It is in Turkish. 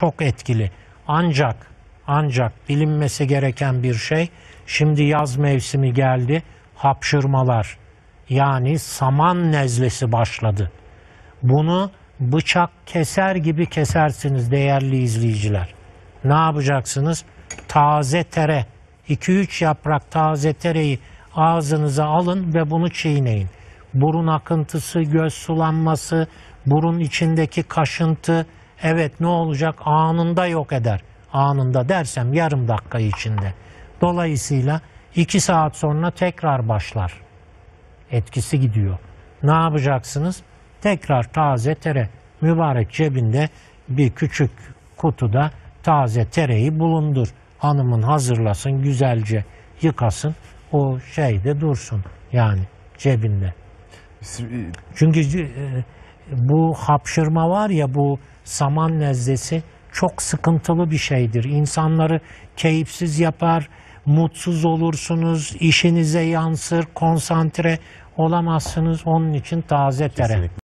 çok etkili. Ancak ancak bilinmesi gereken bir şey şimdi yaz mevsimi geldi. Hapşırmalar yani saman nezlesi başladı. Bunu bıçak keser gibi kesersiniz değerli izleyiciler. Ne yapacaksınız? Taze tere, 2-3 yaprak taze tereyi ağzınıza alın ve bunu çiğneyin. Burun akıntısı, göz sulanması, burun içindeki kaşıntı, evet ne olacak? Anında yok eder. Anında dersem yarım dakika içinde. Dolayısıyla 2 saat sonra tekrar başlar etkisi gidiyor. Ne yapacaksınız? Tekrar taze tere. Mübarek cebinde bir küçük kutuda taze tereyi bulundur. Hanımın hazırlasın, güzelce yıkasın. O şeyde dursun yani cebinde. Çünkü e, bu hapşırma var ya bu saman nezlesi çok sıkıntılı bir şeydir. İnsanları keyifsiz yapar, mutsuz olursunuz, işinize yansır, konsantre olamazsınız. Onun için taze tere. Kesinlikle.